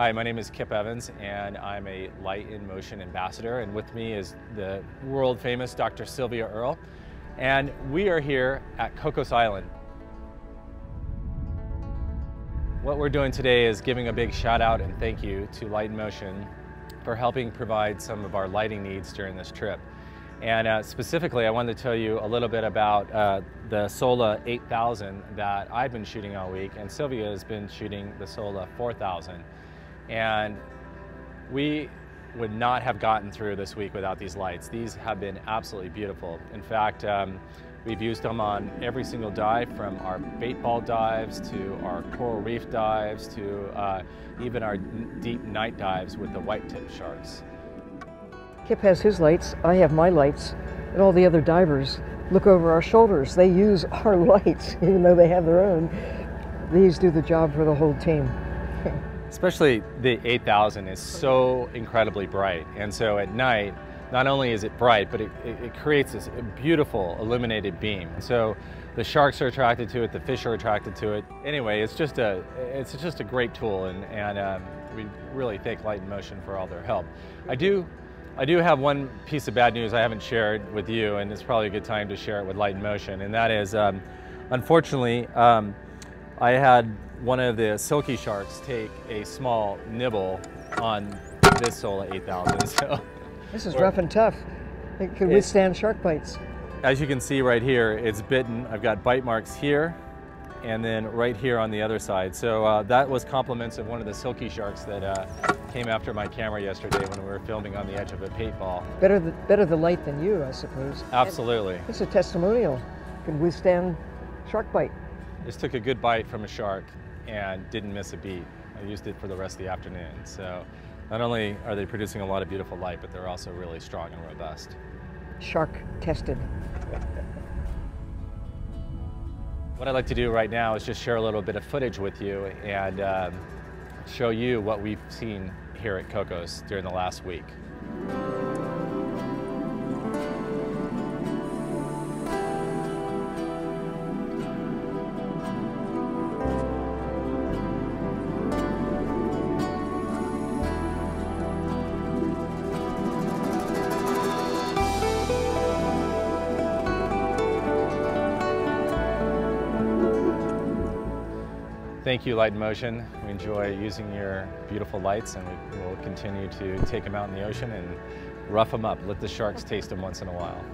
Hi, my name is Kip Evans, and I'm a Light & Motion ambassador. And with me is the world famous Dr. Sylvia Earle. And we are here at Cocos Island. What we're doing today is giving a big shout out and thank you to Light & Motion for helping provide some of our lighting needs during this trip. And uh, specifically, I wanted to tell you a little bit about uh, the Sola 8000 that I've been shooting all week, and Sylvia has been shooting the Sola 4000. And we would not have gotten through this week without these lights. These have been absolutely beautiful. In fact, um, we've used them on every single dive from our bait ball dives to our coral reef dives to uh, even our deep night dives with the white tip sharks. Kip has his lights, I have my lights, and all the other divers look over our shoulders. They use our lights, even though they have their own. These do the job for the whole team. Especially the 8000 is so incredibly bright. And so at night, not only is it bright, but it, it, creates this beautiful illuminated beam. So the sharks are attracted to it, the fish are attracted to it. Anyway, it's just a, it's just a great tool and, and um, we really thank Light & Motion for all their help. I do I do have one piece of bad news I haven't shared with you, and it's probably a good time to share it with Light & Motion, and that is, um, unfortunately, um, I had one of the silky sharks take a small nibble on this Sola 8000. So this is rough and tough. It can withstand shark bites. As you can see right here, it's bitten. I've got bite marks here and then right here on the other side. So uh, that was compliments of one of the silky sharks that uh, came after my camera yesterday when we were filming on the edge of a bait ball. Better the, better the light than you, I suppose. Absolutely. And it's a testimonial. Can withstand shark bite. This took a good bite from a shark and didn't miss a beat. I used it for the rest of the afternoon. So not only are they producing a lot of beautiful light, but they're also really strong and robust. Shark tested. What I'd like to do right now is just share a little bit of footage with you and um, show you what we've seen here at Cocos during the last week. Thank you, Light Motion. We enjoy using your beautiful lights and we will continue to take them out in the ocean and rough them up. Let the sharks taste them once in a while.